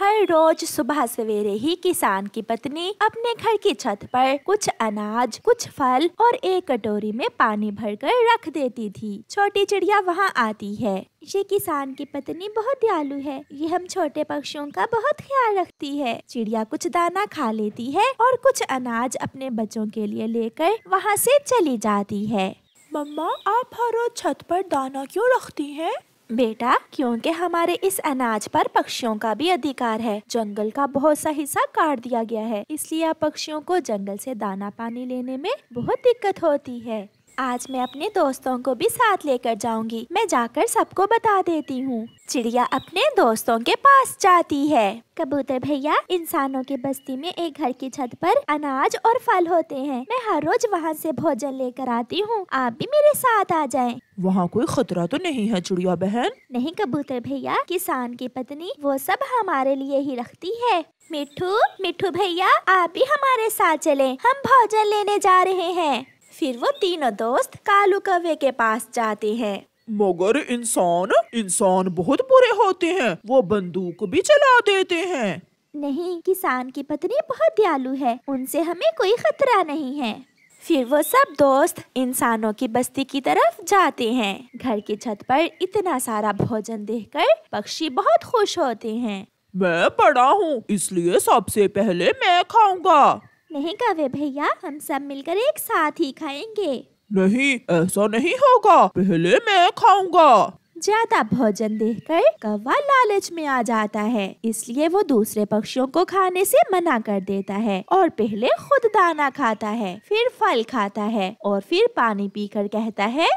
हर रोज सुबह सवेरे ही किसान की पत्नी अपने घर की छत पर कुछ अनाज, कुछ फल और एक कटोरी में पानी भरकर रख देती थी। छोटी चिड़िया वहाँ आती है। ये किसान की पत्नी बहुत दयालु है। ये हम छोटे पक्षियों का बहुत ख्याल रखती है। चिड़िया कुछ दाना खा लेती है और कुछ अनाज अपने बच्चों के लिए लेकर वहाँ से चली जाती है। मम्मा, आप हर रोज छत पर दाना क्यों रखती हैं? बेटा, क्योंकि हमारे इस अनाज पर पक्षियों का भी अधिकार है। जंगल का बहुत सा हिस्सा काट दिया गया है। इसलिए पक्षियों को जंगल से दाना पानी लेने में बहुत दिक्कत होती है। आज मैं अपने दोस्तों को भी साथ लेकर जाऊँगी। मैं जाकर सबको बता देती हूँ। चिड़िया अपने दोस्तों के पास जाती है। कबूतर भैया इंसानों की बस्ती में एक घर की छत पर अनाज और फल होते हैं। मैं हर रोज वहाँ से भोजन लेकर आती हूँ। आप भी मेरे साथ आ जाएँ। वहाँ कोई खतरा तो नहीं है चिड़िया बहन? नहीं कबूतर भैया किसान की पत्नी वो सब हमारे लिए ही रखती है। मिठू मिठू भैया आप भी हमारे साथ चले। हम भोजन लेने जा रहे हैं। फिर वो तीनों दोस्त कालू कौवे के पास जाते हैं। मगर इंसान इंसान बहुत बुरे होते हैं। वो बंदूक भी चला देते हैं। नहीं किसान की पत्नी बहुत दयालु है। उनसे हमें कोई खतरा नहीं है। फिर वो सब दोस्त इंसानों की बस्ती की तरफ़ जाते हैं। घर की छत पर इतना सारा भोजन देखकर पक्षी बहुत खुश होते हैं। मैं पढ़ा हूँ इसलिए सबसे पहले मैं खाऊँगा। नहीं कवे भैया हम सब मिलकर एक साथ ही खाएँगे। नहीं ऐसा नहीं होगा। पहले मैं खाऊँगा। ज़्यादा भोजन देखकर कौवा लालच में आ जाता है। इसलिए वो दूसरे पक्षियों को खाने से मना कर देता है और पहले खुद दाना खाता है फिर फल खाता है और फिर पानी पीकर कहता है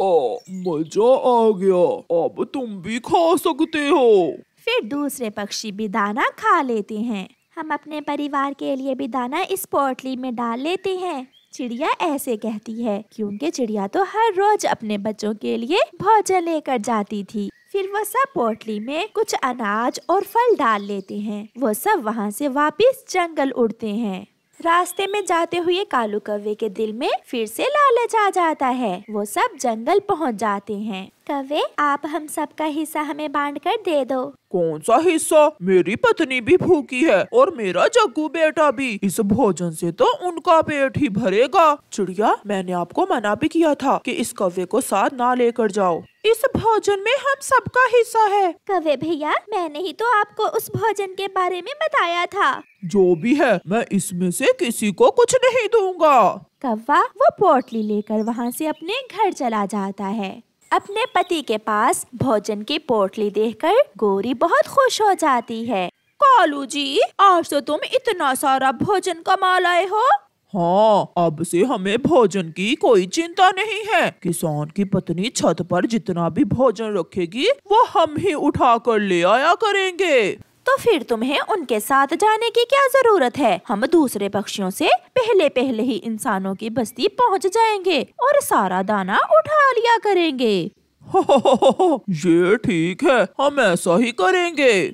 ओ मज़ा आ गया। अब तुम भी खा सकते हो। फिर दूसरे पक्षी भी दाना खा लेते हैं। हम अपने परिवार के लिए भी दाना इस पोटली में डाल लेते हैं। चिड़िया ऐसे कहती है क्योंकि चिड़िया तो हर रोज अपने बच्चों के लिए भोजन लेकर जाती थी। फिर वो सब पोटली में कुछ अनाज और फल डाल लेते हैं। वो सब वहाँ से वापस जंगल उड़ते हैं। रास्ते में जाते हुए कालू कव्वे के दिल में फिर से लालच आ जाता है। वो सब जंगल पहुँच जाते हैं। कव्वे आप हम सब का हिस्सा हमें बांट कर दे दो। कौन सा हिस्सा? मेरी पत्नी भी भूखी है और मेरा जग्गू बेटा भी। इस भोजन से तो उनका पेट ही भरेगा। चिड़िया मैंने आपको मना भी किया था कि इस कव्वे को साथ ना लेकर जाओ। इस भोजन में हम सबका हिस्सा है। कवे भैया मैंने ही तो आपको उस भोजन के बारे में बताया था। जो भी है मैं इसमें से किसी को कुछ नहीं दूँगा। कौवा वो पोटली लेकर वहाँ से अपने घर चला जाता है। अपने पति के पास भोजन की पोटली देखकर गोरी बहुत खुश हो जाती है। कालू जी, आज तो तुम इतना सारा भोजन कमा लाए हो। हाँ अब से हमें भोजन की कोई चिंता नहीं है। किसान की पत्नी छत पर जितना भी भोजन रखेगी, वो हम ही उठा कर ले आया करेंगे। तो फिर तुम्हें उनके साथ जाने की क्या ज़रूरत है? हम दूसरे पक्षियों से पहले पहले ही इंसानों की बस्ती पहुँच जाएँगे और सारा दाना उठा लिया करेंगे। ये ठीक है हम ऐसा ही करेंगे।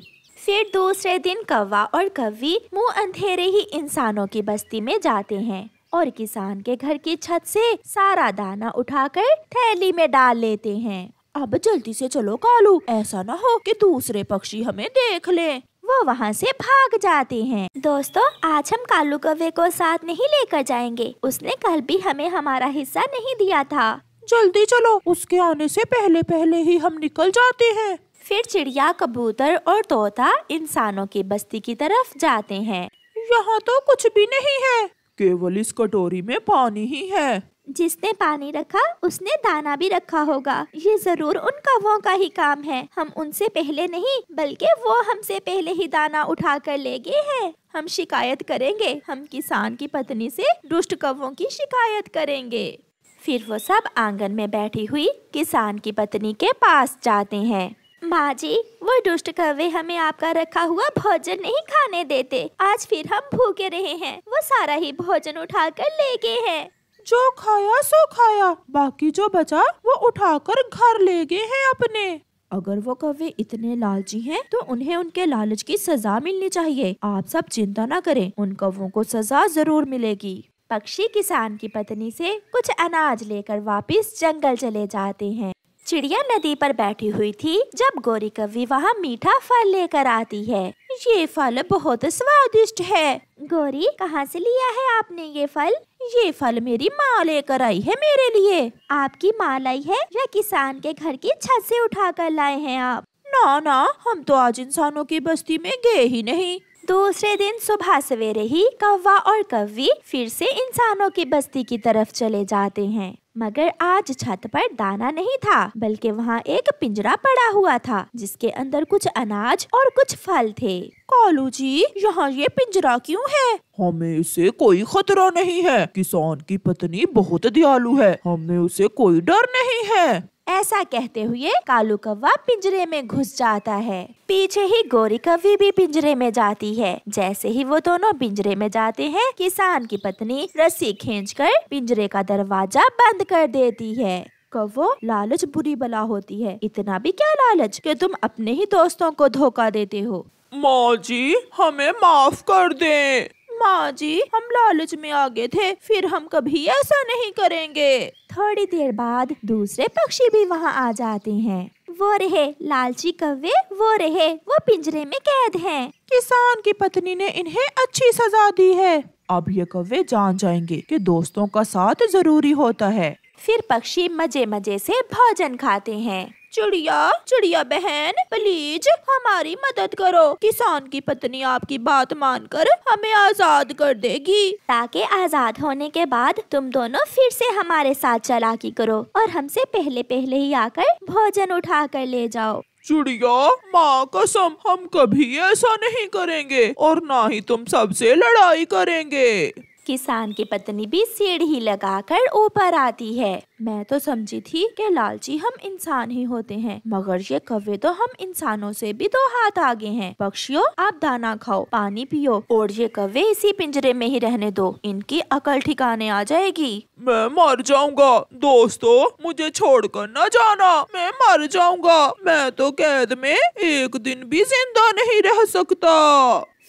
फिर दूसरे दिन कौवा और कव्वी मुँह अंधेरे ही इंसानों की बस्ती में जाते हैं और किसान के घर की छत से सारा दाना उठाकर थैली में डाल लेते हैं। अब जल्दी से चलो कालू। ऐसा ना हो कि दूसरे पक्षी हमें देख ले। वो वहाँ से भाग जाते हैं। दोस्तों आज हम कालू कौवे को साथ नहीं लेकर जाएँगे। उसने कल भी हमें हमारा हिस्सा नहीं दिया था। जल्दी चलो। उसके आने से पहले पहले ही हम निकल जाते हैं। फिर चिड़िया कबूतर और तोता इंसानों की बस्ती की तरफ़ जाते हैं। यहाँ तो कुछ भी नहीं है। केवल इस कटोरी में पानी ही है। जिसने पानी रखा, उसने दाना भी रखा होगा। ये ज़रूर उन कौवों का ही काम है। हम उनसे पहले नहीं, बल्कि वो हमसे पहले ही दाना उठा कर ले गए हैं। हम शिकायत करेंगे, हम किसान की पत्नी से दुष्ट कौवों की शिकायत करेंगे। फिर वो सब आँगन में बैठी हुई किसान की पत्नी के पास जाते हैं। माँ जी, वो दुष्ट कौवे हमें आपका रखा हुआ भोजन नहीं खाने देते। आज फिर हम भूखे रहे हैं। वो सारा ही भोजन उठा कर ले गए हैं। जो खाया सो खाया। बाकी जो बचा वो उठाकर घर ले गए हैं अपने। अगर वो कौवे इतने लालची हैं, तो उन्हें उनके लालच की सजा मिलनी चाहिए। आप सब चिंता ना करें उन कौवों को सजा ज़रूर मिलेगी। पक्षी किसान की पत्नी से कुछ अनाज लेकर वापस जंगल चले जाते हैं। चिड़िया नदी पर बैठी हुई थी, जब गोरी कव्वी वहाँ मीठा फल लेकर आती है। ये फल बहुत स्वादिष्ट है। गोरी, कहाँ से लिया है आपने ये फल? ये फल मेरी माँ लेकर आई है मेरे लिए। आपकी माँ लाई है या किसान के घर की छत से उठा कर लाए हैं आप? ना ना, हम तो आज इंसानों की बस्ती में गए ही नहीं। दूसरे दिन सुबह सवेरे ही कौवा और कव्वी फिर से इंसानों की बस्ती की तरफ़ चले जाते हैं। मगर आज छत पर दाना नहीं था बल्कि वहाँ एक पिंजरा पड़ा हुआ था जिसके अंदर कुछ अनाज और कुछ फल थे। कालू जी यहाँ ये पिंजरा क्यों है? हमें इसे कोई खतरा नहीं है। किसान की पत्नी बहुत दयालु है। हमें उसे कोई डर नहीं है। ऐसा कहते हुए कालू कौवा पिंजरे में घुस जाता है। पीछे ही गोरी कव्वी भी पिंजरे में जाती है। जैसे ही वो दोनों पिंजरे में जाते हैं, किसान की पत्नी रस्सी खींचकर पिंजरे का दरवाज़ा बंद कर देती है। कव्वो लालच बुरी बला होती है। इतना भी क्या लालच कि तुम अपने ही दोस्तों को धोखा देते हो? माँ जी, हमें माफ़ कर दें। माँ जी हम लालच में आगे थे फिर हम कभी ऐसा नहीं करेंगे। थोड़ी देर बाद दूसरे पक्षी भी वहाँ आ जाते हैं। वो रहे लालची कव्वे वो रहे वो पिंजरे में कैद हैं। किसान की पत्नी ने इन्हें अच्छी सजा दी है। अब ये कव्वे जान जाएँगे कि दोस्तों का साथ ज़रूरी होता है। फिर पक्षी मज़े मज़े से भोजन खाते हैं। चिड़िया चिड़िया बहन प्लीज़ हमारी मदद करो। किसान की पत्नी आपकी बात मानकर हमें आज़ाद कर देगी। ताकि आज़ाद होने के बाद तुम दोनों फिर से हमारे साथ चलाकी करो और हमसे पहले पहले ही आकर भोजन उठा कर ले जाओ। चिड़िया माँ कसम हम कभी ऐसा नहीं करेंगे और ना ही तुम सबसे लड़ाई करेंगे। किसान की पत्नी भी सीढ़ी लगाकर ऊपर आती है। मैं तो समझी थी कि लालची हम इंसान ही होते हैं, मगर ये कवे तो हम इंसानों से भी दो हाथ आगे हैं। पक्षियों, आप दाना खाओ, पानी पियो, और ये कवे इसी पिंजरे में ही रहने दो। इनकी अकल ठिकाने आ जाएगी। मैं मर जाऊँगा। दोस्तों, मुझे छोड़कर न जाना। मैं मर जाऊँगा। मैं तो कैद में एक दिन भी ज़िंदा नहीं रह सकता।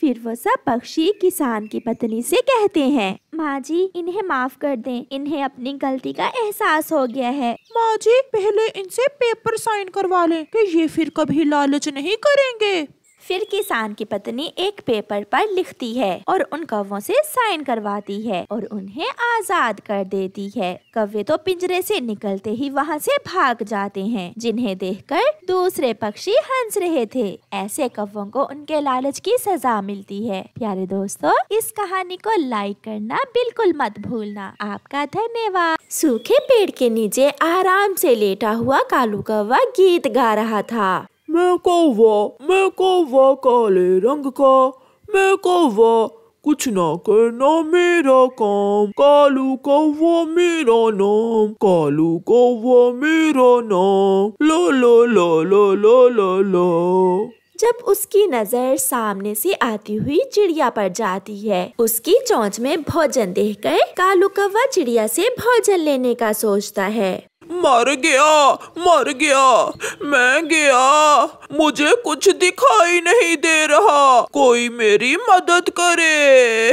फिर वो सब पक्षी किसान की पत्नी से कहते हैं, माँ जी, इन्हें माफ़ कर दें। इन्हें अपनी गलती का एहसास हो गया है। माँ जी, पहले इनसे पेपर साइन करवा लें कि ये फिर कभी लालच नहीं करेंगे। फिर किसान की पत्नी एक पेपर पर लिखती है और उन कौवों से साइन करवाती है और उन्हें आज़ाद कर देती है। कौवे तो पिंजरे से निकलते ही वहाँ से भाग जाते हैं, जिन्हें देखकर दूसरे पक्षी हंस रहे थे। ऐसे कौवों को उनके लालच की सजा मिलती है। प्यारे दोस्तों, इस कहानी को लाइक करना बिल्कुल मत भूलना। आपका धन्यवाद। सूखे पेड़ के नीचे आराम से लेटा हुआ कालू कौवा गीत गा रहा था। मैं कौवा मैं कौवा काले रंग का, मैं कौवा, कुछ ना करना मेरा काम। कालू कौवा मेरा नाम, कालू कौवा मेरा नाम। लो लो लो लो लो लो लो। जब उसकी नज़र सामने से आती हुई चिड़िया पर जाती है, उसकी चोंच में भोजन देखकर कालू कौवा चिड़िया से भोजन लेने का सोचता है। मर गया मर गया। मैं गया। मुझे कुछ दिखाई नहीं दे रहा। कोई मेरी मदद करे।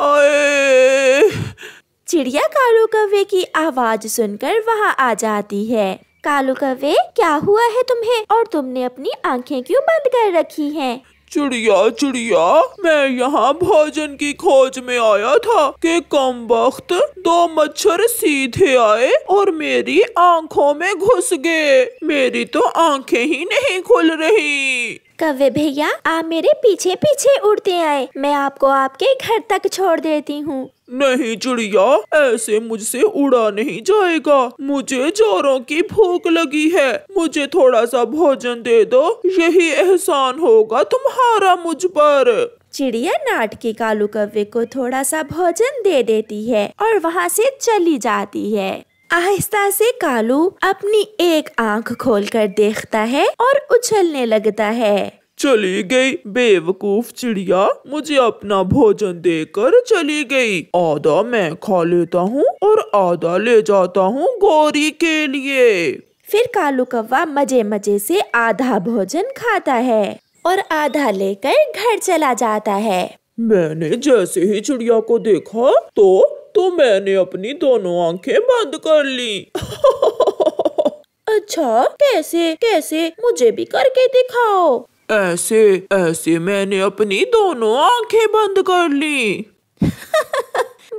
आए। चिड़िया कालू कव्वे की आवाज़ सुनकर वहाँ आ जाती है। कालू कव्वे, क्या हुआ है तुम्हें? और तुमने अपनी आँखें क्यों बंद कर रखी हैं? चिड़िया चिड़िया, मैं यहाँ भोजन की खोज में आया था कि कम वक्त दो मच्छर सीधे आए और मेरी आँखों में घुस गए। मेरी तो आँखें ही नहीं खुल रही। कव्वे भैया, आप मेरे पीछे पीछे उड़ते आए। मैं आपको आपके घर तक छोड़ देती हूँ। नहीं चिड़िया, ऐसे मुझसे उड़ा नहीं जाएगा। मुझे जोरों की भूख लगी है। मुझे थोड़ा सा भोजन दे दो। यही एहसान होगा तुम्हारा मुझ पर। चिड़िया नाटकी कालू कव्वे को थोड़ा सा भोजन दे देती है और वहाँ से चली जाती है। आहिस्ता से कालू अपनी एक आँख खोलकर देखता है और उछलने लगता है। चली गई बेवकूफ़ चिड़िया मुझे अपना भोजन देकर चली गई। आधा मैं खा लेता हूँ और आधा ले जाता हूँ गौरी के लिए। फिर कालू कौवा मज़े मज़े से आधा भोजन खाता है और आधा लेकर घर चला जाता है। मैंने जैसे ही चिड़िया को देखा तो तो मैंने अपनी दोनों आँखें बंद कर ली। अच्छा कैसे कैसे? मुझे भी करके दिखाओ। ऐसे ऐसे मैंने अपनी दोनों आँखें बंद कर ली।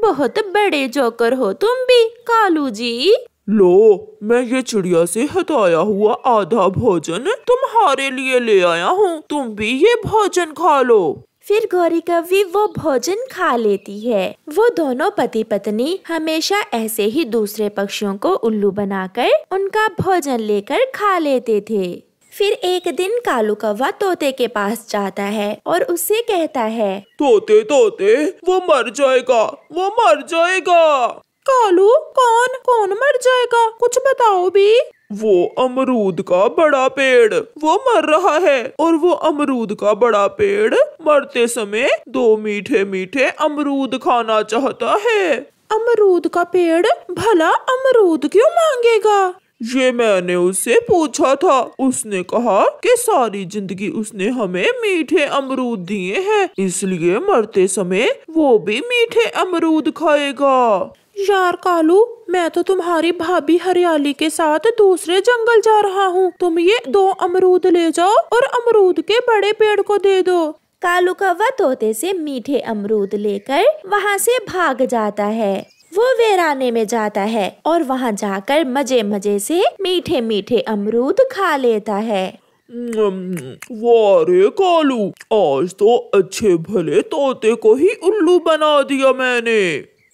बहुत बड़े जोकर हो तुम भी कालू जी। लो मैं ये चिड़िया से हटाया हुआ आधा भोजन तुम्हारे लिए ले आया हूँ। तुम भी ये भोजन खा लो। फिर गौरी कवि वो भोजन खा लेती है। वो दोनों पति पत्नी हमेशा ऐसे ही दूसरे पक्षियों को उल्लू बनाकर उनका भोजन लेकर खा लेते थे। फिर एक दिन कालू कौवा तोते के पास जाता है और उससे कहता है तोते तोते वो मर जाएगा वो मर जाएगा। कालू कौन कौन मर जाएगा? कुछ बताओ भी। वो अमरूद का बड़ा पेड़ वो मर रहा है। और वो अमरूद का बड़ा पेड़ मरते समय दो मीठे मीठे अमरूद खाना चाहता है। अमरूद का पेड़ भला अमरूद क्यों मांगेगा? ये मैंने उससे पूछा था। उसने कहा कि सारी ज़िंदगी उसने हमें मीठे अमरूद दिए हैं इसलिए मरते समय वो भी मीठे अमरूद खाएगा। यार कालू मैं तो तुम्हारी भाभी हरियाली के साथ दूसरे जंगल जा रहा हूँ। तुम ये दो अमरूद ले जाओ और अमरूद के बड़े पेड़ को दे दो। कालू कौवा तोते से मीठे अमरूद लेकर वहाँ से भाग जाता है। वो वेराने में जाता है और वहाँ जाकर मज़े मज़े से मीठे मीठे अमरूद खा लेता है। वारे कालू आज तो अच्छे भले तोते को ही उल्लू बना दिया मैंने।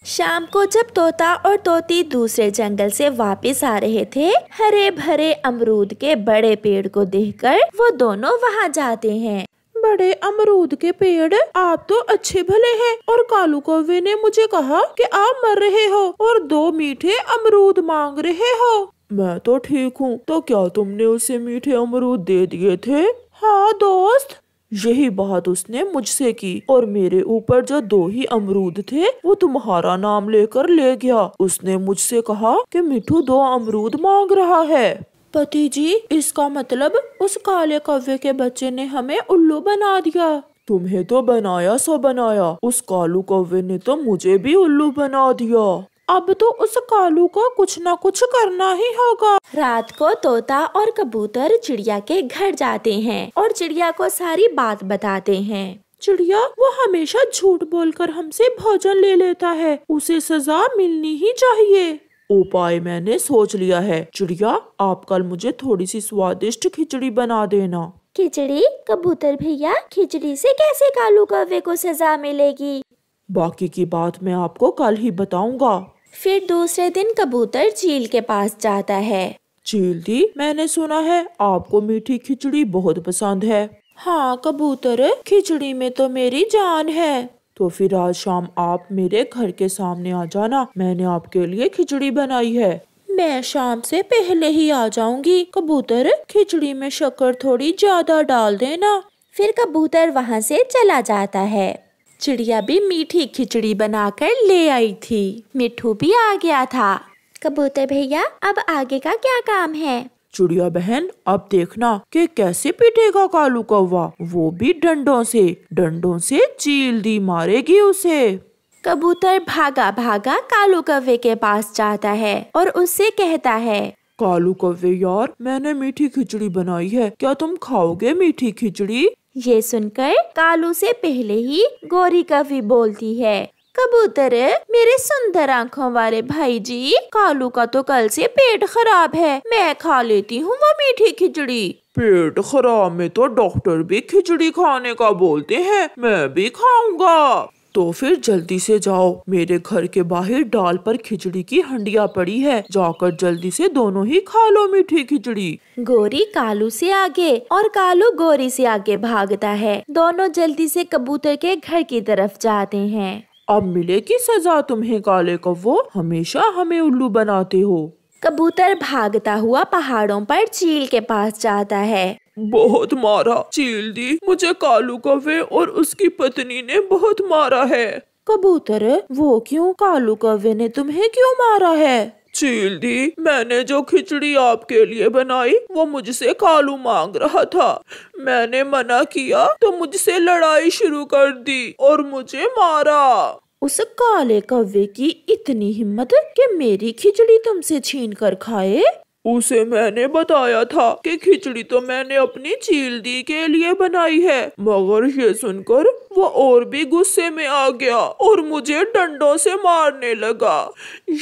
शाम को जब तोता और तोती दूसरे जंगल से वापस आ रहे थे हरे भरे अमरूद के बड़े पेड़ को देखकर वो दोनों वहाँ जाते हैं। बड़े अमरूद के पेड़ आप तो अच्छे भले हैं। और कालू कौवे ने मुझे कहा कि आप मर रहे हो और दो मीठे अमरूद मांग रहे हो। मैं तो ठीक हूँ। तो क्या तुमने उसे मीठे अमरूद दे दिए थे? हाँ दोस्त। यही बात उसने मुझसे की। और मेरे ऊपर जो दो ही अमरूद थे, वो तुम्हारा नाम लेकर ले गया। उसने मुझसे कहा कि मिठू दो अमरूद मांग रहा है। पति जी इसका मतलब उस काले कव्वे के बच्चे ने हमें उल्लू बना दिया। तुम्हें तो बनाया सो बनाया। उस कालू कौवे ने तो मुझे भी उल्लू बना दिया। अब तो उस कालू को कुछ न कुछ करना ही होगा। रात को तोता और कबूतर चिड़िया के घर जाते हैं और चिड़िया को सारी बात बताते हैं। चिड़िया वो हमेशा झूठ बोलकर हमसे भोजन ले लेता है। उसे सजा मिलनी ही चाहिए। उपाय मैंने सोच लिया है। चिड़िया आप कल मुझे थोड़ी सी स्वादिष्ट खिचड़ी बना देना। खिचड़ी? कबूतर भैया खिचड़ी से कैसे कालू कौवे को सजा मिलेगी? बाकी की बात मैं आपको कल ही बताऊँगा। फिर दूसरे दिन कबूतर चील के पास जाता है। चील दी मैंने सुना है आपको मीठी खिचड़ी बहुत पसंद है। हाँ कबूतर खिचड़ी में तो मेरी जान है। तो फिर आज शाम आप मेरे घर के सामने आ जाना। मैंने आपके लिए खिचड़ी बनाई है। मैं शाम से पहले ही आ जाऊँगी। कबूतर खिचड़ी में शक्कर थोड़ी ज़्यादा डाल देना। फिर कबूतर वहाँ से चला जाता है। चिड़िया भी मीठी खिचड़ी बनाकर ले आई थी। मिठू भी आ गया था। कबूतर भैया अब आगे का क्या काम है? चिड़िया बहन अब देखना कि कैसे पीटेगा कालू कौवा। वो भी डंडों से डंडों से चील दी मारेगी उसे। कबूतर भागा भागा कालू कौवे के पास जाता है और उससे कहता है कालू कौवे यार मैंने मीठी खिचड़ी बनाई है क्या तुम खाओगे मीठी खिचड़ी? ये सुनकर कालू से पहले ही गौरी कवि बोलती है। कबूतर मेरे सुंदर आँखों वाले भाई जी कालू का तो कल से पेट खराब है। मैं खा लेती हूँ वो मीठी खिचड़ी। पेट खराब में तो डॉक्टर भी खिचड़ी खाने का बोलते हैं मैं भी खाऊँगा। तो फिर जल्दी से जाओ। मेरे घर के बाहर डाल पर खिचड़ी की हंडिया पड़ी है। जाकर जल्दी से दोनों ही खा लो मीठी खिचड़ी। गोरी कालू से आगे और कालू गोरी से आगे भागता है। दोनों जल्दी से कबूतर के घर की तरफ़ जाते हैं। अब मिलेगी सजा तुम्हें काले कव्वो? हमेशा हमें उल्लू बनाते हो। कबूतर भागता हुआ पहाड़ों पर चील के पास जाता है। बहुत मारा चील दी मुझे कालू कवे और उसकी पत्नी ने बहुत मारा है। कबूतर वो क्यों कालू कवे ने तुम्हें क्यों मारा है? चील दी। मैंने जो खिचड़ी आपके लिए बनाई, वो मुझसे कालू मांग रहा था। मैंने मना किया तो मुझसे लड़ाई शुरू कर दी और मुझे मारा। उस काले कौवे की इतनी हिम्मत कि मेरी खिचड़ी तुमसे छीन कर खाए? उसे मैंने बताया था कि खिचड़ी तो मैंने अपनी चील दी के लिए बनाई है, मगर ये सुनकर वो और भी गुस्से में आ गया और मुझे डंडों से मारने लगा।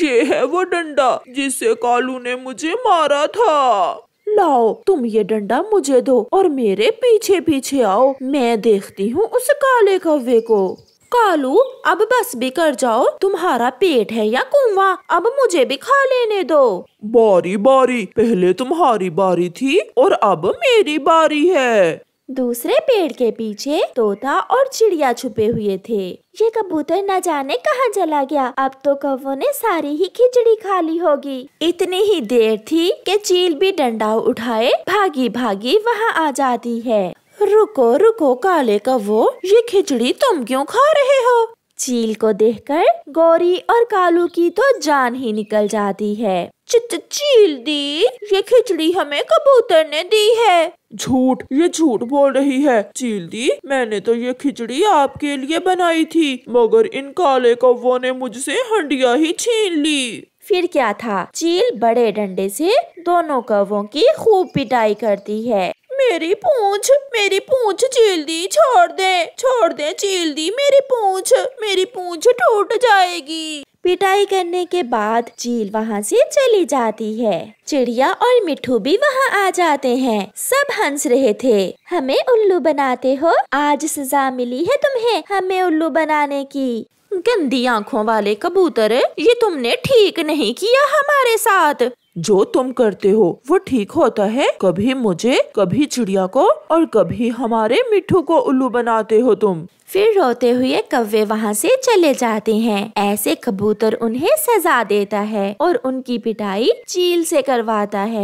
ये है वो डंडा जिससे कालू ने मुझे मारा था। लाओ, तुम ये डंडा मुझे दो और मेरे पीछे पीछे आओ। मैं देखती हूँ उस काले कौवे को। कालू अब बस भी कर जाओ। तुम्हारा पेट है या कुआ अब मुझे भी खा लेने दो। बारी बारी। पहले तुम्हारी बारी थी और अब मेरी बारी है। दूसरे पेड़ के पीछे तोता और चिड़िया छुपे हुए थे। ये कबूतर न जाने कहाँ चला गया। अब तो कौवों ने सारी ही खिचड़ी खा ली होगी। इतनी ही देर थी कि चील भी डंडा उठाए भागी भागी वहाँ आ जाती है। रुको रुको काले कव्वो ये खिचड़ी तुम क्यों खा रहे हो? चील को देखकर गौरी और कालू की तो जान ही निकल जाती है। चित चील दी ये खिचड़ी हमें कबूतर ने दी है। झूठ ये झूठ बोल रही है। चील दी मैंने तो ये खिचड़ी आपके लिए बनाई थी मगर इन काले कौवों ने मुझसे हंडिया ही छीन ली। फिर क्या था? चील बड़े डंडे से दोनों कौवों की खूब पिटाई करती है। मेरी पूंछ मेरी पूंछ चील दी छोड़ दे छोड़ दे चील दी मेरी पूंछ मेरी पूंछ टूट जाएगी। पिटाई करने के बाद चील वहाँ से चली जाती है। चिड़िया और मिठू भी वहाँ आ जाते हैं। सब हंस रहे थे। हमें उल्लू बनाते हो? आज सजा मिली है तुम्हें हमें उल्लू बनाने की। गंदी आँखों वाले कबूतर, ये तुमने ठीक नहीं किया हमारे साथ। जो तुम करते हो, वो ठीक होता है। कभी मुझे, कभी चिड़िया को, और कभी हमारे मिठू को उल्लू बनाते हो तुम। फिर रोते हुए कव्वे वहाँ से चले जाते हैं। ऐसे कबूतर उन्हें सजा देता है और उनकी पिटाई चील से करवाता है।